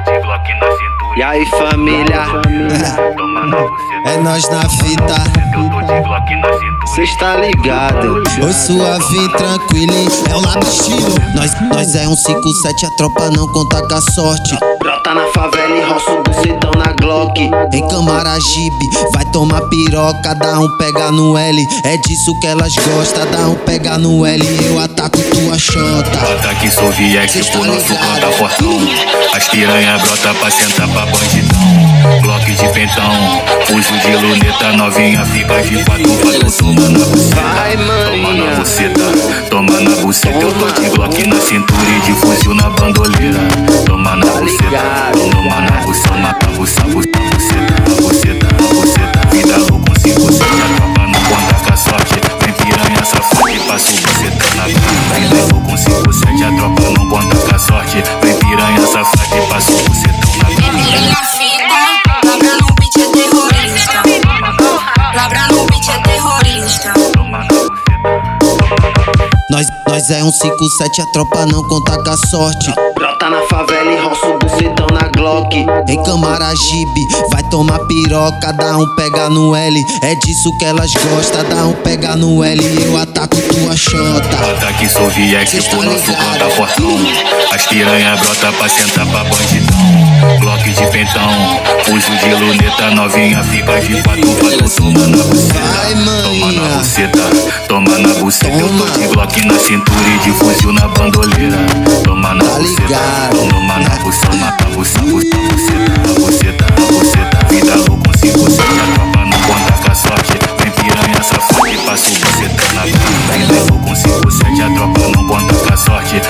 de Glock na cintura. E aí família. É nós na fita. Eu tô de Glock na cintura. cê está ligado? Oi, suave, tranquilo, é o lado estilo. Nós, nós é um 57, a tropa não conta com a sorte. Brota na favela e roça o bucetão na Glock. Em Camaragibe, vai tomar piroca, dá um pega no L. É disso que elas gostam, dá um pega no L. Eu ataco tua xota. Ataque soviético, Cês tão nosso ligado? canta fortão. As piranha brota pra sentar pra bandidão. Glock de pentão, fuso de luneta, novinha fica de quatro, quatro, toma na buceta. Vai, Toma na buceta, toma na buceta. Eu tô de Glock na cintura e de fuzil na bandoleira. Toma na buceta, ligado? toma na buceta, toma na buceta, buceta, Nós, nós é um 57, a tropa não conta com a sorte. Brota na favela e roça o bucetão na Glock. Em Camaragibe, vai tomar piroca, dá um pega no L. É disso que elas gostam, dá um pega no L. Eu ataco tua xota. Ataque Cês soviético, tão nosso ligado? canta fortão. As piranha brota pra sentar pra bandidão. Glock de pentão, fuso de luneta, novinha fica de quatro, quatro, toma na buceta. Toma na buceta, Toma na buceta, eu tô de glock na cintura e de fuzil na bandoleira. Toma na tá buceta, toma na buceta, mata buceta, buceta, buceta, buceta, vida louca, se você tá tropa, não conta com a sorte. Vem piranha safada e passa o buceta na cara. Vida louca, se você a tropa, não conta com a sorte.